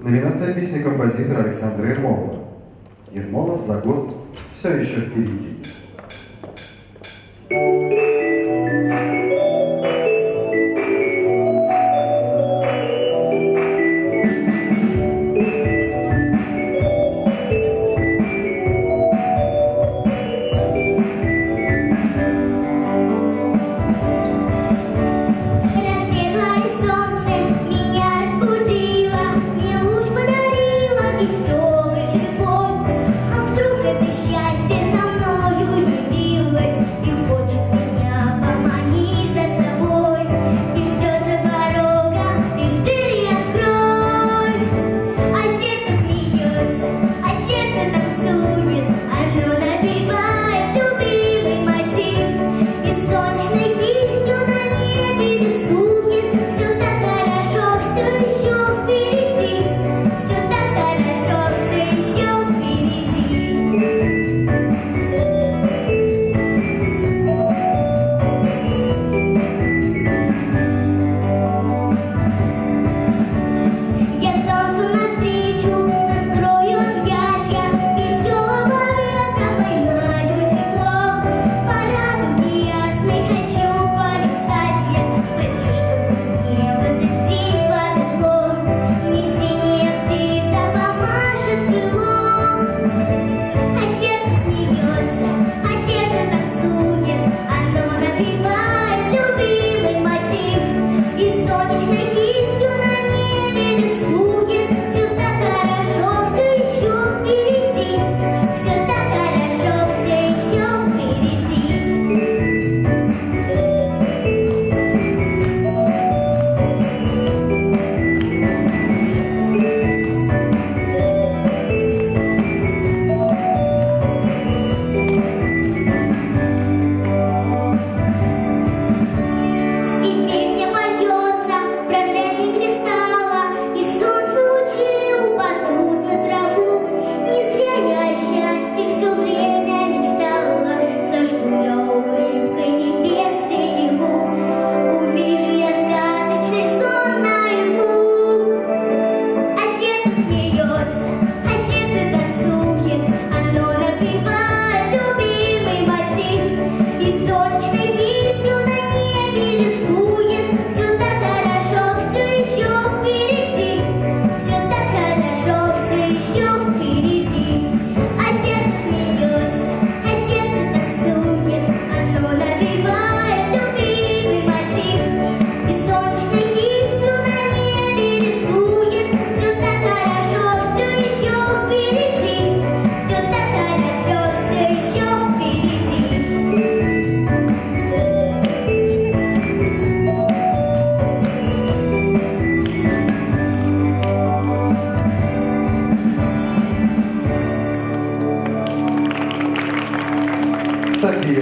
Номинация песни композитора Александра Ермолова. Ермолов за год все еще впереди. so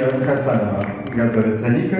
София Хасанова. Готовится Ника.